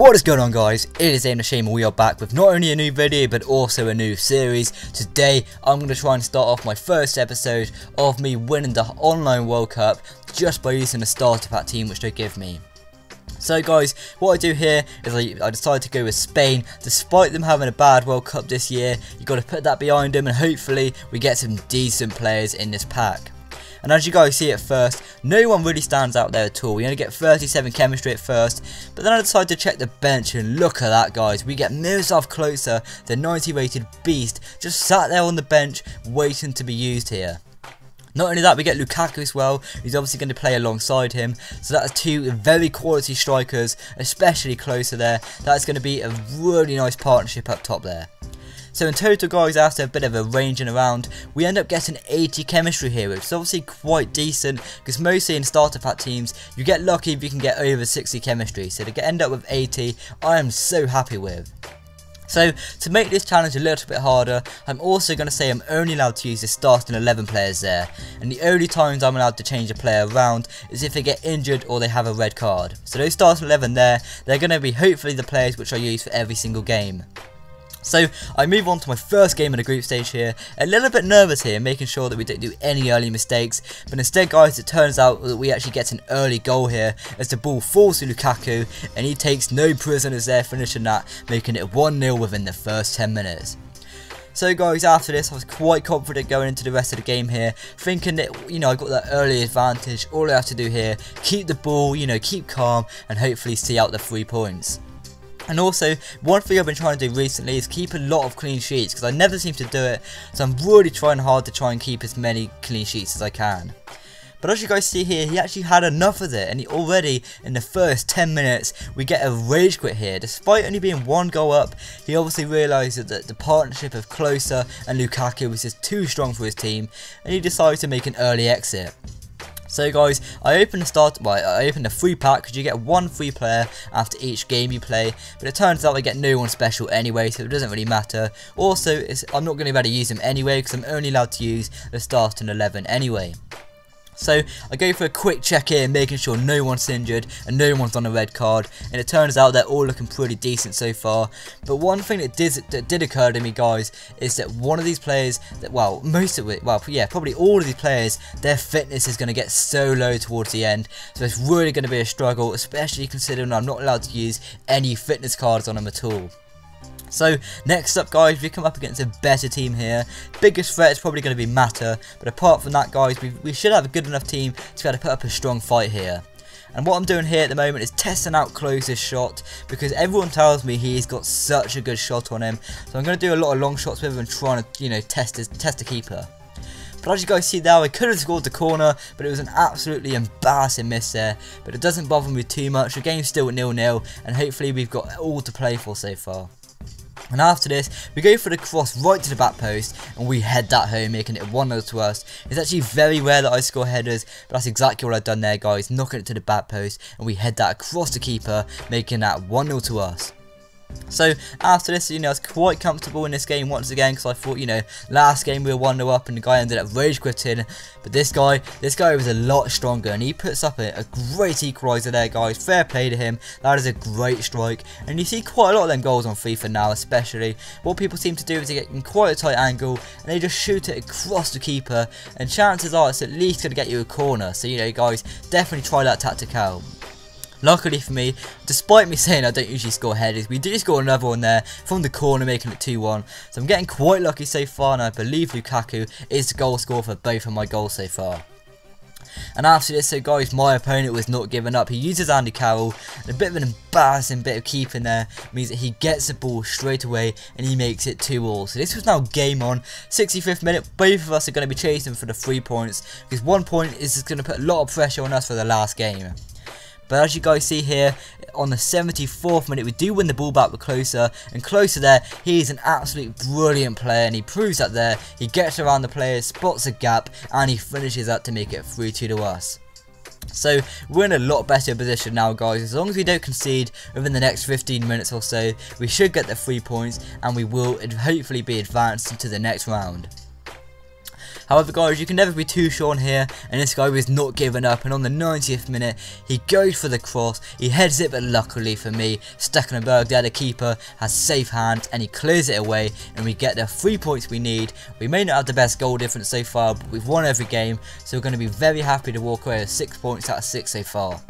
What is going on guys, it is Aim Shame and we are back with not only a new video but also a new series. Today I'm going to try and start off my first episode of me winning the online World Cup just by using the starter pack team which they give me. So guys, what I do here is I, I decided to go with Spain. Despite them having a bad World Cup this year, you got to put that behind them and hopefully we get some decent players in this pack. And as you guys see at first, no one really stands out there at all. We only get 37 chemistry at first, but then I decided to check the bench and look at that guys. We get Miroslav Klose, the 90 rated beast, just sat there on the bench waiting to be used here. Not only that, we get Lukaku as well, who's obviously going to play alongside him. So that's two very quality strikers, especially Klose there. That's going to be a really nice partnership up top there. So in total guys, after a bit of a ranging around, we end up getting 80 chemistry here, which is obviously quite decent, because mostly in starter pack teams, you get lucky if you can get over 60 chemistry, so to end up with 80, I am so happy with. So, to make this challenge a little bit harder, I'm also going to say I'm only allowed to use the starting 11 players there, and the only times I'm allowed to change a player around is if they get injured or they have a red card. So those starting 11 there, they're going to be hopefully the players which I use for every single game. So I move on to my first game in the group stage here, a little bit nervous here, making sure that we don't do any early mistakes, but instead guys it turns out that we actually get an early goal here as the ball falls to Lukaku and he takes no prisoners there finishing that, making it 1-0 within the first 10 minutes. So guys, after this, I was quite confident going into the rest of the game here, thinking that, you know, I got that early advantage. All I have to do here, keep the ball, you know, keep calm, and hopefully see out the three points. And also, one thing I've been trying to do recently is keep a lot of clean sheets, because I never seem to do it, so I'm really trying hard to try and keep as many clean sheets as I can. But as you guys see here, he actually had enough of it, and he already, in the first 10 minutes, we get a rage quit here. Despite only being one goal up, he obviously realised that the partnership of Klose and Lukaku was just too strong for his team, and he decided to make an early exit. So guys, I opened the start, well, I opened a free pack because you get one free player after each game you play, but it turns out I get no one special anyway, so it doesn't really matter. Also, I'm not going to be able to use them anyway because I'm only allowed to use the starting 11 anyway. So I go for a quick check in, making sure no one's injured and no one's on a red card. And it turns out they're all looking pretty decent so far. But one thing that did, that did occur to me, guys, is that one of these players, that well, most of it, well, yeah, probably all of these players, their fitness is going to get so low towards the end. So it's really going to be a struggle, especially considering I'm not allowed to use any fitness cards on them at all. So next up guys, we come up against a better team here. Biggest threat is probably going to be Mata, but apart from that guys, we, we should have a good enough team to be able to put up a strong fight here. And what I'm doing here at the moment is testing out Klose's shot because everyone tells me he's got such a good shot on him. So I'm going to do a lot of long shots with him and trying to, you know, test his test the keeper. But as you guys see there, I could have scored the corner, but it was an absolutely embarrassing miss there. But it doesn't bother me too much. The game's still nil-nil, and hopefully we've got all to play for so far. And after this, we go for the cross right to the back post and we head that home, making it 1-0 to us. It's actually very rare that I score headers, but that's exactly what I've done there, guys. Knocking it to the back post and we head that across the keeper, making that 1-0 to us. So after this, you know, I was quite comfortable in this game once again because I thought, you know, last game we were 1 up and the guy ended up rage quitting. But this guy, this guy was a lot stronger and he puts up a, a great equaliser there, guys. Fair play to him. That is a great strike. And you see quite a lot of them goals on FIFA now, especially. What people seem to do is they get in quite a tight angle and they just shoot it across the keeper. And chances are it's at least going to get you a corner. So, you know, guys, definitely try that tactic out. Luckily for me, despite me saying I don't usually score headers, we do score another one there from the corner making it 2-1. So I'm getting quite lucky so far and I believe Lukaku is the goal scorer for both of my goals so far. And after this, so guys, my opponent was not giving up. He uses Andy Carroll, and a bit of an embarrassing bit of keeping there means that he gets the ball straight away and he makes it 2 all. So this was now game on. 65th minute, both of us are going to be chasing for the 3 points, because 1 point is just going to put a lot of pressure on us for the last game. But as you guys see here, on the 74th minute, we do win the ball back with Klose. And Klose there, he is an absolute brilliant player. And he proves that there. He gets around the players, spots a gap, and he finishes that to make it 3-2 to us. So we're in a lot better position now guys, as long as we don't concede within the next 15 minutes or so, we should get the 3 points and we will hopefully be advanced into the next round. However guys, you can never be too sure on here, and this guy was not giving up, and on the 90th minute, he goes for the cross, he heads it, but luckily for me, Stekelenburg, the other keeper, has safe hands, and he clears it away, and we get the three points we need. We may not have the best goal difference so far, but we've won every game, so we're going to be very happy to walk away with six points out of six so far.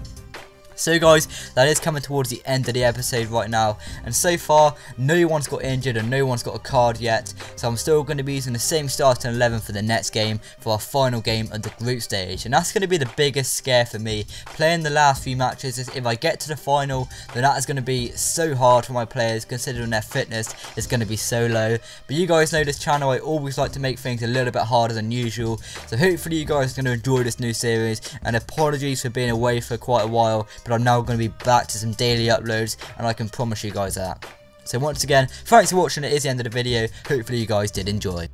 So guys, that is coming towards the end of the episode right now, and so far, no one's got injured and no one's got a card yet, so I'm still going to be using the same starting 11 for the next game, for our final game of the group stage, and that's going to be the biggest scare for me, playing the last few matches, if I get to the final, then that is going to be so hard for my players, considering their fitness is going to be so low, but you guys know this channel, I always like to make things a little bit harder than usual, so hopefully you guys are going to enjoy this new series, and apologies for being away for quite a while, but I'm now going to be back to some daily uploads and I can promise you guys that. So once again, thanks for watching, it is the end of the video, hopefully you guys did enjoy.